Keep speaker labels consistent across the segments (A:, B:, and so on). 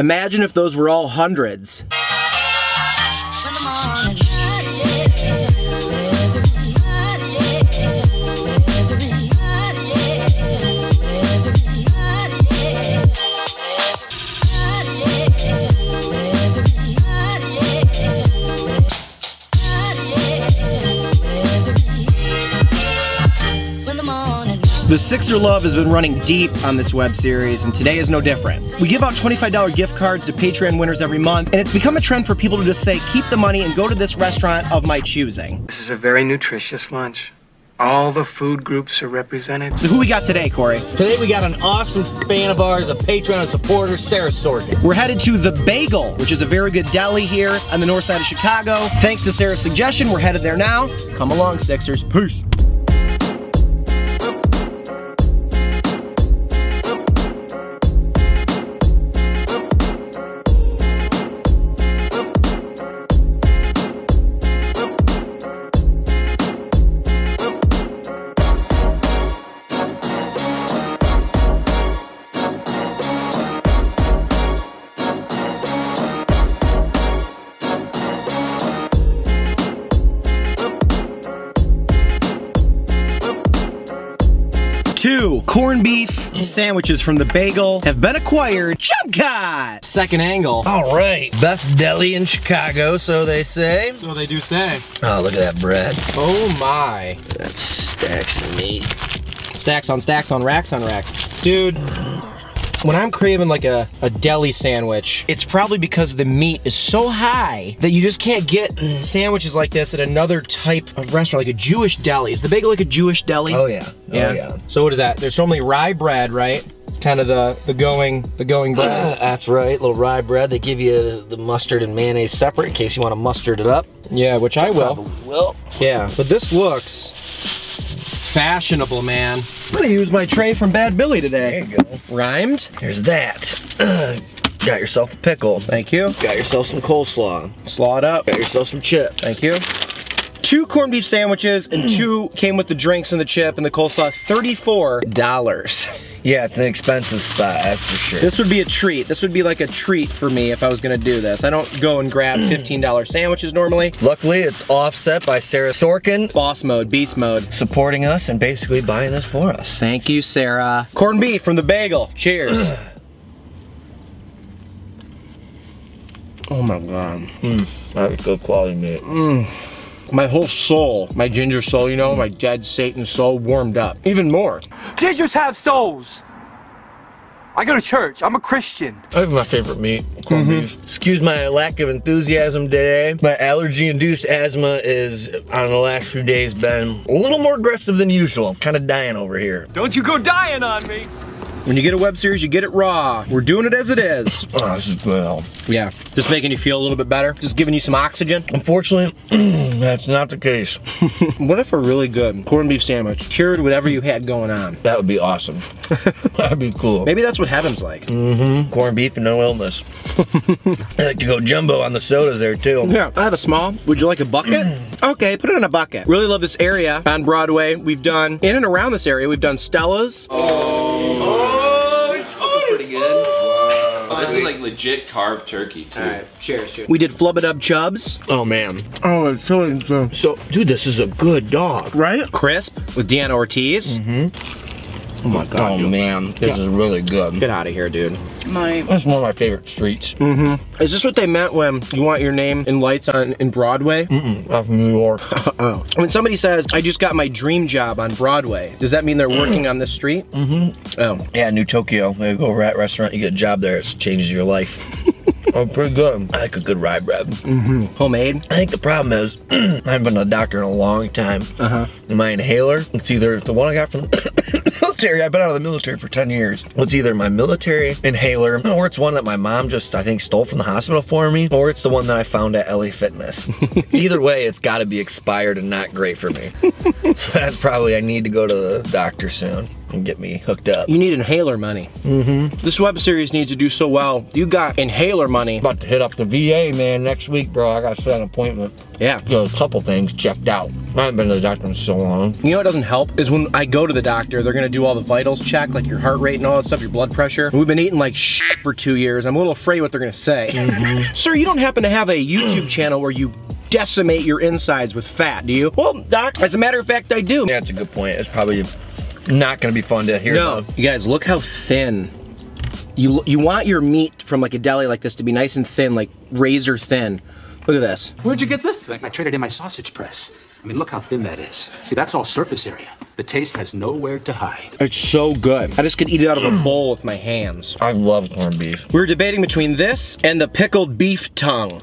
A: Imagine if those were all hundreds.
B: The
A: Sixer love has been running deep on this web series, and today is no different. We give out $25 gift cards to Patreon winners every month, and it's become a trend for people to just say, keep the money and go to this restaurant of my choosing.
C: This is a very nutritious lunch. All the food groups are represented.
A: So who we got today, Corey?
D: Today we got an awesome fan of ours, a Patreon supporter, Sara Sorkin.
A: We're headed to The Bagel, which is a very good deli here on the north side of Chicago. Thanks to Sara's suggestion, we're headed there now. Come along, Sixers. Peace. Corned beef sandwiches from The Bagel have been acquired. Jump cut! Second angle.
D: All right, best deli in Chicago, so they say.
A: So they do say.
D: Oh, look at that bread.
A: Oh my.
D: That's stacks of meat.
A: Stacks on stacks on racks on racks. Dude, when I'm craving like a, a deli sandwich, it's probably because the meat is so high that you just can't get sandwiches like this at another type of restaurant, like a Jewish deli. Is the bagel like a Jewish deli?
D: Oh yeah. Oh yeah.
A: So what is that? There's normally rye bread, right? It's kind of the the going the going bread.
D: Uh, that's right, little rye bread. They give you the mustard and mayonnaise separate in case you want to mustard it up.
A: yeah, which I will.
D: Well,
A: Yeah, but this looks fashionable, man. I'm gonna use my tray from Bad Billy today.
D: there you go.
A: Rhymed?
D: There's that. got yourself a pickle.
A: Thank you.
D: Got yourself some coleslaw.
A: Slaw it up.
D: Got yourself some chips.
A: Thank you. Two corned beef sandwiches and two came with the drinks and the chip and the coleslaw. $34.
D: Yeah, it's an expensive spot, that's for sure.
A: This would be a treat. This would be like a treat for me if I was gonna do this. I don't go and grab $15 sandwiches normally.
D: Luckily, it's offset by Sara Sorkin
A: Boss mode, beast mode.
D: supporting us and basically buying this for us.
A: Thank you, Sara. Corned beef from the bagel. Cheers. oh my god.
D: Hmm, that's good quality meat. Mm.
A: My whole soul, my ginger soul, you know, my dead Satan soul warmed up. Even more.
E: Gingers have souls. I go to church. I'm a Christian.
D: I have my favorite meat, corned mm-hmm. beef. Excuse my lack of enthusiasm today. My allergy-induced asthma is, on the last few days, been a little more aggressive than usual. I'm kind of dying over here.
E: Don't you go dying on me.
A: When you get a web series, you get it raw. We're doing it as it is.
D: Oh, this is well.
A: yeah. Just making you feel a little bit better. Just giving you some oxygen.
D: Unfortunately, that's not the case.
A: What if a really good corned beef sandwich cured whatever you had going on?
D: That would be awesome. That'd be cool.
A: Maybe that's what heaven's like. Mm-hmm.
D: corned beef and no illness. I like to go jumbo on the sodas there too.
A: Yeah, I have a small. Would you like a bucket? okay, put it in a bucket. Really love this area on Broadway. We've done, in and around this area, we've done Stella's.
D: Pretty good.
F: This is like legit carved turkey too.
A: cheers, cheers. We did flub it up Chubs.
D: Oh man.
A: Oh, it's really good.
D: So, dude, this is a good dog.
A: Right? Crisp with Deanna Ortiz. Mm-hmm. Oh my god.
D: Oh
A: dude.
D: man, this is really good.
A: Get out of here, dude.
D: That's one of my favorite streets.
A: Is this what they meant when you want your name in lights on in Broadway?
D: I'm from New York.
A: Oh. When somebody says, I just got my dream job on Broadway, does that mean they're working on this street? Mm-hmm. Oh.
D: yeah, New Tokyo. You go over at restaurant, you get a job there, it changes your life. Oh, pretty good. I like a good rye bread.
A: Homemade?
D: I think the problem is, I haven't been to a doctor in a long time. Uh-huh. My inhaler, it's either the one I got from the military, I've been out of the military for 10 years. It's either my military inhaler, or it's one that my mom just, I think, stole from the hospital for me, or it's the one that I found at LA Fitness. either way, it's gotta be expired and not great for me. so that's probably, I need to go to the doctor soon and get me hooked up.
A: You need inhaler money. Mm-hmm. This web series needs to do so well. You got inhaler money.
D: About to hit up the VA, man, next week, bro. I gotta set an appointment.
A: Yeah.
D: You know, a couple things checked out. I haven't been to the doctor in so long.
A: You know what doesn't help is when I go to the doctor, they're gonna do all the vitals check, like your heart rate and all that stuff, your blood pressure. And we've been eating like shit for two years. I'm a little afraid what they're gonna say. Sir, you don't happen to have a YouTube channel where you decimate your insides with fat, do you? Well, doc, as a matter of fact, I do.
D: Yeah, that's a good point. It's probably not gonna be fun to hear
A: No,
D: about.
A: you guys, look how thin. You you want your meat from like a deli like this to be nice and thin, like razor thin. Look at this.
G: Where'd you get this thing? I traded in my sausage press. I mean, look how thin that is. See, that's all surface area. The taste has nowhere to hide.
A: It's so good. I just could eat it out of a bowl with my hands.
D: I love corned beef.
A: We were debating between this and the pickled beef tongue.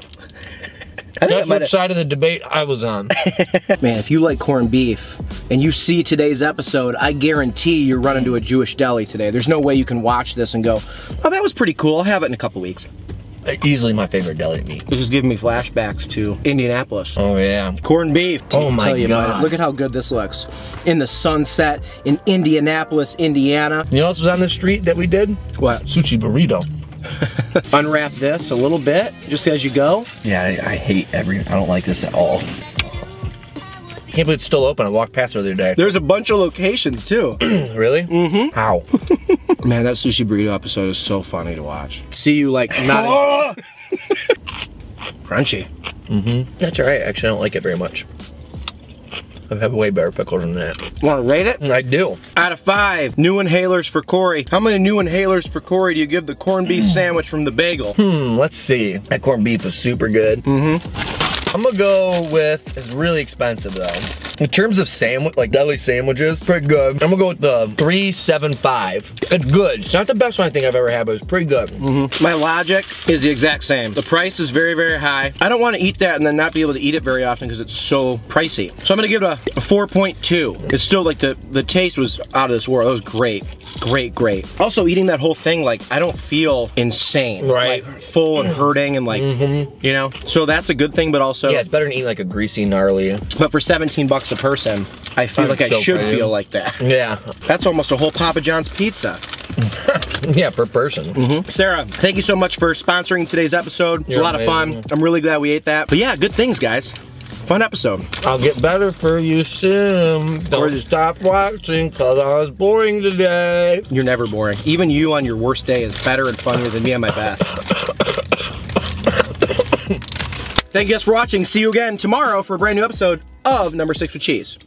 A: I think
D: That's
A: might
D: which side of the debate I was on.
A: man, if you like corned beef and you see today's episode, I guarantee you're running to a Jewish deli today. There's no way you can watch this and go, oh, that was pretty cool. I'll have it in a couple weeks.
D: Uh, easily my favorite deli meat.
A: This is giving me flashbacks to Indianapolis.
D: Oh yeah.
A: Corned beef.
D: Oh, my
A: Tell you about it.
D: God.
A: Look at how good this looks. In the sunset in Indianapolis, Indiana.
D: You know what was on the street that we did?
A: What?
D: Sushi burrito.
A: Unwrap this a little bit, just as you go.
D: Yeah, I, I hate every. I don't like this at all. Can't believe it's still open. I walked past it the other day.
A: There's a bunch of locations too.
D: really? Mm-hmm. How?
A: Man, that sushi burrito episode is so funny to watch. See you like not crunchy.
D: That's alright. Actually, I don't like it very much. I've had way better pickles than that.
A: Want to rate it?
D: I do.
A: Out of five, new inhalers for Corey. How many new inhalers for Corey do you give the corned beef sandwich from the bagel?
D: Hmm, let's see. That corned beef was super good. Mm-hmm. I'm gonna go with, it's really expensive though. In terms of sandwich, like deli sandwiches, pretty good. I'm gonna go with the 375. It's good. It's not the best one I think I've ever had, but it's pretty good. Mm-hmm.
A: My logic is the exact same. The price is very, very high. I don't want to eat that and then not be able to eat it very often because it's so pricey. So I'm gonna give it a, a 4.2. It's still like the, the taste was out of this world. It was great. Great, great. Also eating that whole thing, like I don't feel insane.
D: Right.
A: Like, full and hurting and like, mm-hmm. you know? So that's a good thing, but also,
D: Yeah, it's better than eating like a greasy, gnarly.
A: but for 17 bucks a person, I feel
D: I'm
A: like I should feel like that.
D: Yeah,
A: That's almost a whole Papa John's pizza.
D: yeah, per person.
A: Mm-hmm. Sara, thank you so much for sponsoring today's episode. It's
D: You're
A: a lot of fun. I'm really glad we ate that. But yeah, good things, guys. Fun episode.
D: I'll get better for you soon. Don't stop watching cause I was boring today.
A: You're never boring. Even you on your worst day is better and funnier than me on my best. Thank you guys for watching. See you again tomorrow for a brand new episode of Number Six with Cheese.